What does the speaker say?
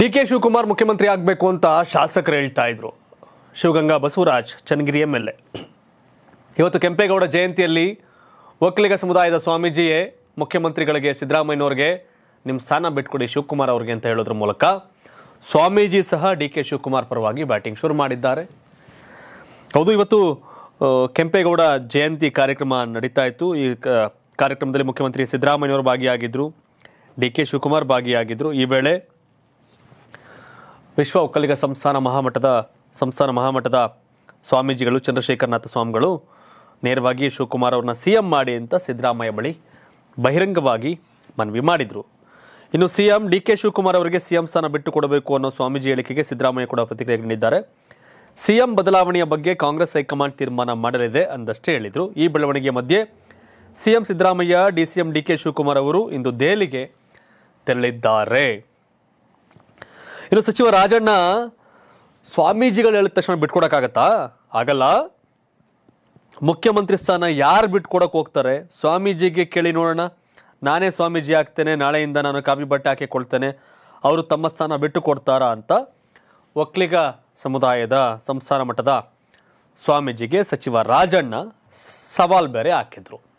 D K Shivakumar ಮುಖ್ಯಮಂತ್ರಿ ಆಗಬೇಕು ಅಂತ ಶಾಸಕರು ಹೇಳ್ತಾ ಇದ್ರು. Shivaganga Basavaraj, Channagiri M L A. ಇವತ್ತು ಕೆಂಪೇಗೌಡ ಜಯಂತಿಯಲ್ಲಿ ಒಕ್ಕಲಿಗ ಸಮುದಾಯದ ಸ್ವಾಮೀಜಿಯೇ, ಮುಖ್ಯಮಂತ್ರಿಗಳಿಗೆ ಸಿದ್ದರಾಮಯ್ಯನವ್ರಿಗೆ ನಿಮ್ಮ ಸ್ಥಾನ ಬಿಟ್ಕೊಡಿ ಶಿವಕುಮಾರ್ ಅವ್ರಿಗೆ ಅಂತ ಹೇಳೋದ್ರ ಮೂಲಕ ಸ್ವಾಮೀಜಿ ಸಹ ಡಿ ಕೆ ಶಿವಕುಮಾರ್ ಪರವಾಗಿ ಬ್ಯಾಟಿಂಗ್ ಶುರು ಮಾಡಿದ್ದಾರೆ. ಹೌದು, ಇವತ್ತು ಕೆಂಪೇಗೌಡ ಜಯಂತಿ ಕಾರ್ಯಕ್ರಮ ನಡೀತಾ ಇತ್ತು. ಈ ಕಾರ್ಯಕ್ರಮದಲ್ಲಿ ಮುಖ್ಯಮಂತ್ರಿ ಸಿದ್ದರಾಮಯ್ಯವರು ಭಾಗಿಯಾಗಿದ್ದರು ಡಿ ಕೆ ಶಿವಕುಮಾರ್ ಭಾಗಿಯಾಗಿದ್ದರು ಈ ವೇಳೆ ವಿಶ್ವ ಒಕ್ಕಲಿಗ ಸಂಸ್ಥಾನ ಮಹಾಮಠದ ಸಂಸ್ಥಾನ ಮಹಾಮಠದ ಸ್ವಾಮೀಜಿಗಳು, ಚಂದ್ರಶೇಖರನಾಥ ಸ್ವಾಮಿಗಳು ನೇರವಾಗಿ ಶಿವಕುಮಾರ್ ಅವ್ರನ್ನ ಸಿಎಂ ಮಾಡಿ ಅಂತ ಸಿದ್ದರಾಮಯ್ಯ ಬಳಿ ಬಹಿರಂಗವಾಗಿ ಮನವಿ ಮಾಡಿದರು. ಇನ್ನು ಸಿಎಂ ಡಿ ಕೆ ಶಿವಕುಮಾರ್ ಅವರಿಗೆ ಸಿಎಂ ಸ್ಥಾನ ಬಿಟ್ಟು ಕೊಡಬೇಕು ಅನ್ನೋ ಸ್ವಾಮೀಜಿ ಹೇಳಿಕೆಗೆ ಸಿದ್ದರಾಮಯ್ಯ ಕೂಡ ಪ್ರತಿಕ್ರಿಯೆ ನೀಡಿದ್ದಾರೆ. ಸಿಎಂ ಬದಲಾವಣೆಯ ಬಗ್ಗೆ ಕಾಂಗ್ರೆಸ್ ಹೈಕಮಾಂಡ್ ತೀರ್ಮಾನ ಮಾಡಲಿದೆ ಅಂದಷ್ಟೇ ಹೇಳಿದರು. ಈ ಬೆಳವಣಿಗೆಯ ಮಧ್ಯೆ CM Siddaramaiah DCM D K Shivakumar ಅವರು ಇಂದು ದೆಹಲಿಗೆ ತೆರಳಿದ್ದಾರೆ. ಇನ್ನು ಸಚಿವ ರಾಜಣ್ಣ ಸ್ವಾಮೀಜಿಗಳು ಹೇಳಿದ ತಕ್ಷಣ ಬಿಟ್ಕೊಡಕ್ಕಾಗತ್ತಾ? ಆಗಲ್ಲ. ಮುಖ್ಯಮಂತ್ರಿ ಸ್ಥಾನ ಯಾರು ಬಿಟ್ಕೊಡಕ್ ಹೋಗ್ತಾರೆ? ಸ್ವಾಮೀಜಿಗೆ ಕೇಳಿ ನೋಡೋಣ. ನಾನೇ ಸ್ವಾಮೀಜಿ ಆಗ್ತೇನೆ, ನಾಳೆಯಿಂದ ನಾನು ಕಾಪಿ ಬಟ್ಟೆ ಹಾಕಿಕೊಳ್ತೇನೆ. ಅವರು ತಮ್ಮ ಸ್ಥಾನ ಬಿಟ್ಟು ಕೊಡ್ತಾರಾ ಅಂತ ಒಕ್ಕಲಿಗ ಸಮುದಾಯದ ಸಂಸ್ಥಾನ ಮಟ್ಟದ ಸ್ವಾಮೀಜಿಗೆ ಸಚಿವ ರಾಜಣ್ಣ ಸವಾಲ್ ಬೇರೆ ಹಾಕಿದ್ರು.